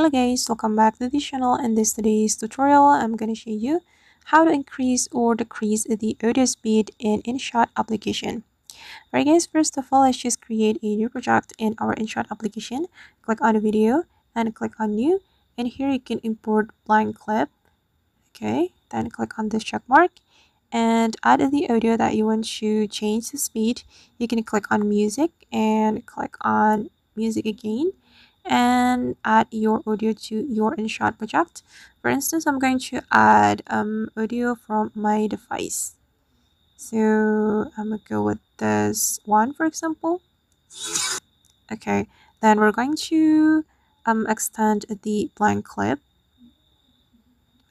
Hello guys, welcome back to the channel. In this today's tutorial, I'm to show you how to increase or decrease the audio speed in InShot application. Alright guys, first of all, let's just create a new project in our InShot application. Click on video and click on new. And here you can import blank clip. Okay, then click on this check mark and add the audio that you want to change the speed. You can click on music and click on music again and add your audio to your InShot project. For instance, I'm going to add um, audio from my device. So I'm to go with this one, for example. Okay, then we're going to um, extend the blank clip.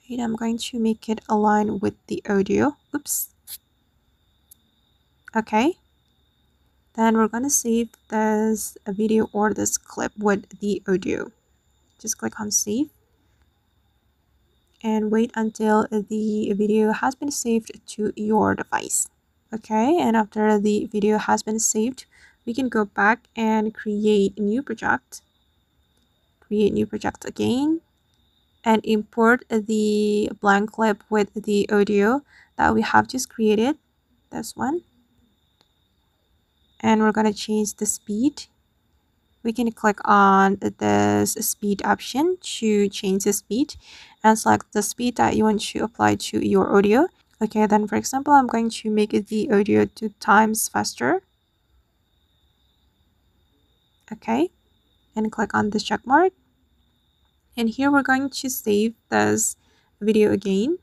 Wait, I'm going to make it align with the audio. Oops. Okay, then we're to save this video or this clip with the audio. Just click on save and wait until the video has been saved to your device. Okay and after the video has been saved we can go back and create a new project create new project again and import the blank clip with the audio that we have just created. This one and we're going to change the speed. We can click on this speed option to change the speed and select the speed that you want to apply to your audio. Okay then for example i'm going to make the audio two times faster. Okay and click on this check mark. And here we're going to save this video again.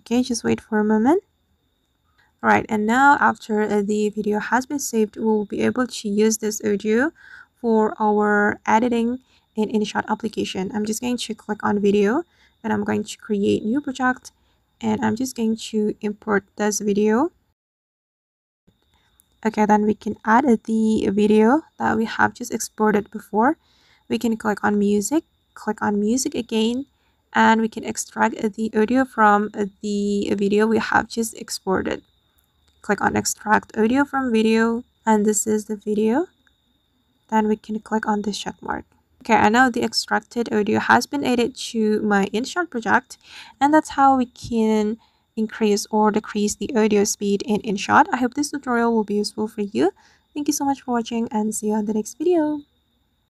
Okay just wait for a moment Alright, and now after uh, the video has been saved, we will be able to use this audio for our editing in InShot application. I'm just going to click on video and I'm going to create new project and I'm just going to import this video. Okay, then we can add the video that we have just exported before. We can click on music, click on music again, and we can extract the audio from the video we have just exported click on extract audio from video and this is the video then we can click on this check mark okay and now the extracted audio has been added to my InShot project and that's how we can increase or decrease the audio speed in InShot. I hope this tutorial will be useful for you. Thank you so much for watching and see you on the next video.